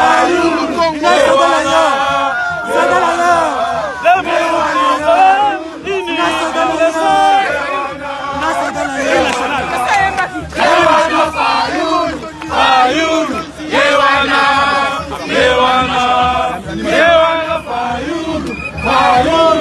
Fayulu! Fayulu!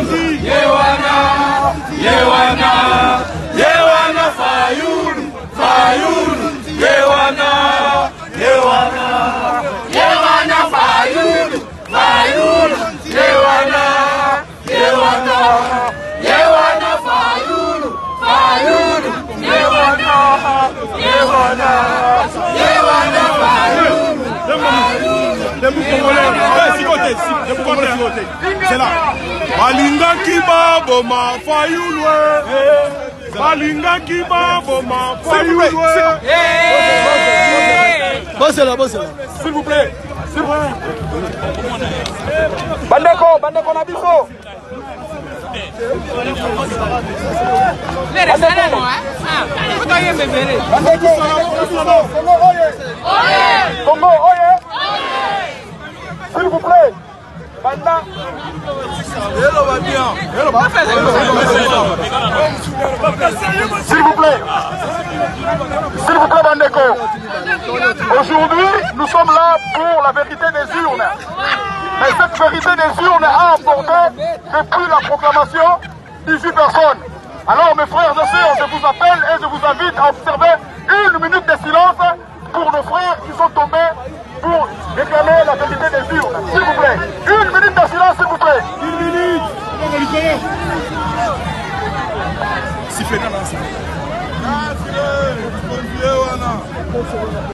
balingaki baboma fayulwe balingaki baboma fayulwebandeko bandeko na biso eh? ah, kongo oye S'il vous plaît S'il vous plaît Bandeko Aujourd'hui, nous sommes là pour la vérité des urnes. Mais cette vérité des urnes a apporté, depuis la proclamation, 18 personnes. Alors mes frères et sœurs, je vous appelle et je vous invite à observer Ah, c'est na na sifflet